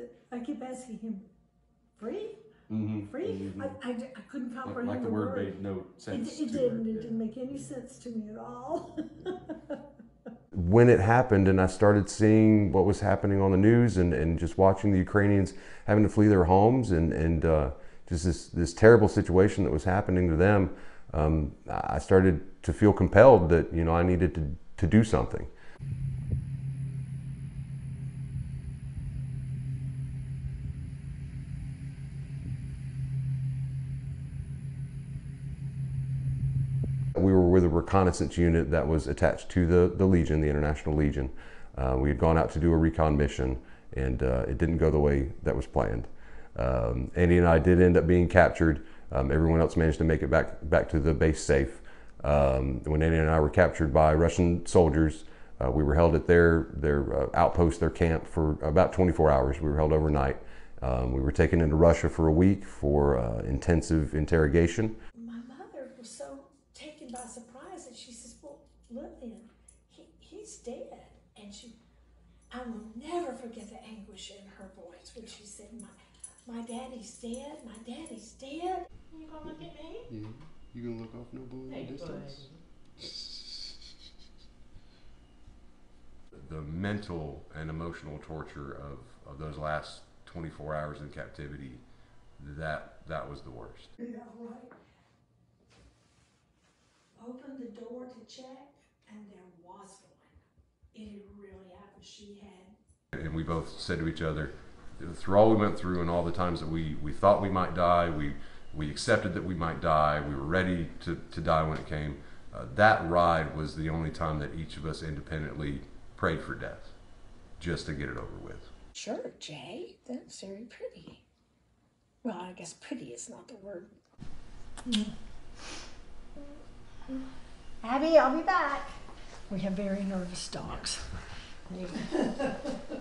that I keep asking him, free? Mm-hmm. Free? I, I, I couldn't comprehend like the the word word. made no It, sense. it to didn't, her. it didn't make any sense to me at all. when it happened and I started seeing what was happening on the news and, and just watching the Ukrainians having to flee their homes and, and uh, just this, this terrible situation that was happening to them, um, I started to feel compelled that, you know, I needed to, to do something. With a reconnaissance unit that was attached to the, the Legion, the International Legion. Uh, we had gone out to do a recon mission, and uh, it didn't go the way that was planned. Um, Andy and I did end up being captured. Um, everyone else managed to make it back back to the base safe. Um, when Andy and I were captured by Russian soldiers, uh, we were held at their their uh, outpost, their camp, for about 24 hours. We were held overnight. Um, we were taken into Russia for a week for uh, intensive interrogation. My mother was so taken by surprise and she says, well, Lillian, he, he's dead. And she, I will never forget the anguish in her voice when she said, my, my daddy's dead, my daddy's dead. You gonna look at me? Yeah. You gonna look off noble in the distance? the mental and emotional torture of, of those last 24 hours in captivity, that, that was the worst. Yeah, right. Opened door to check and there was one. It had really happened. She had And we both said to each other, through all we went through and all the times that we, we thought we might die, we, we accepted that we might die, we were ready to, to die when it came. Uh, that ride was the only time that each of us independently prayed for death, just to get it over with. Sure, Jay. That's very pretty. Well, I guess pretty is not the word. Abby, I'll be back. We have very nervous dogs.